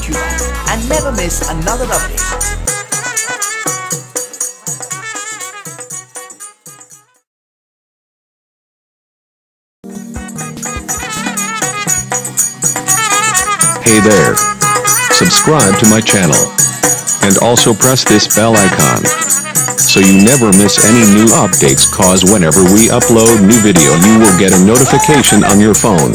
YouTube and never miss another update. Hey there. Subscribe to my channel. And also press this bell icon. So you never miss any new updates cause whenever we upload new video you will get a notification on your phone.